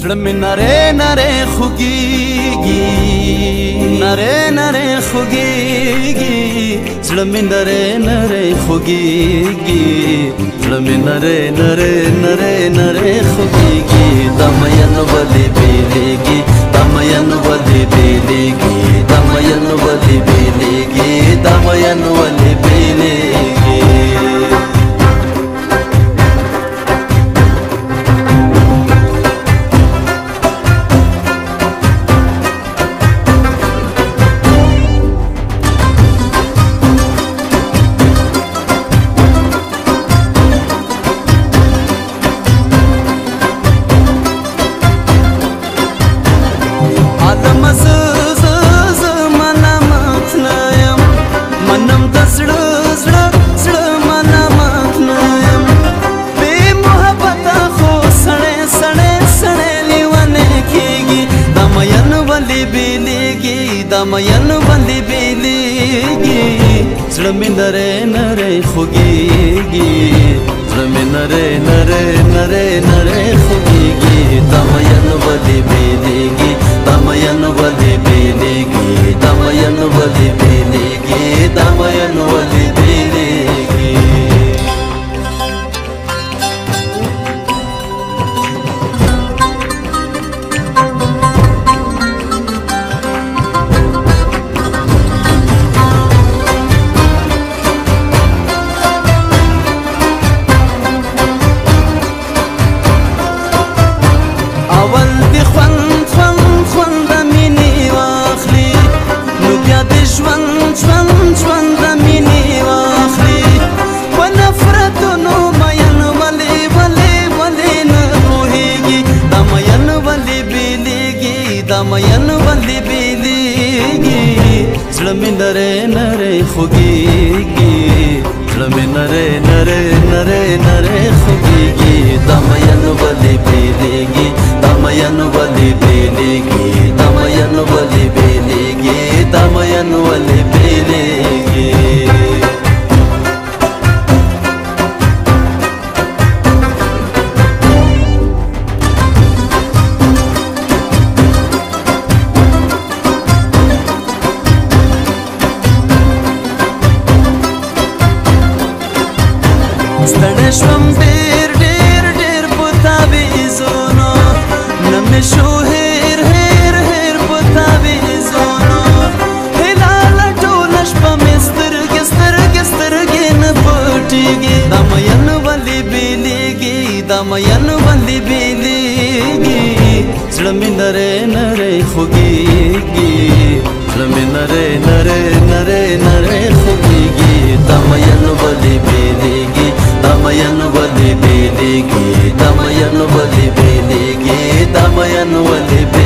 زړه مې نره نره خوږیږي نره نره خوږیږي زړه مې نره نره خوږیږي زړه مې نره نره نره نره خوږیږي دمین ولې بیلیږي دمین ولې بیلیږي دمین ولې بیلیږي دمین ولې بیلیږي ಬಂದಿ ಬೀಲಿಗಿ ದಮಯನ್ನು ಬಂದಿ ಬೀಲಿಗಿ ಸುಳಮಿನರೆ ನರೇ ಹುಗೀಗಿ ಸುಳಮಿನರೆ ನರೇ ನರೆ ದಮಯನ್ನು ಬಂದಿ ಬೀದಿಗಿ ಸುಳಮಿನರೆ ನರೆ ಹುಗಿಗಿ نره نره نره ನರೆ ಹುಗಿಗಿ ದಮಯನ್ನು ಬಂದಿ ಬೀದಿಗಿ ದಮಯನ್ನು ಬಂದಿ ಬೀದಿಗಿ شوم ډیر ډیر ډیر په تعویذونو نه مې شو هیر هیر هیر په تعویذونو هلاله ټوله شپه مې سترګې سترګې سترګې نه پټېږي دا مین ولې بېلېږي دا مین ولې بېلېږي زړه مې نرۍ نرۍ خوږېږي زړه مې نرۍ نرۍ ينولي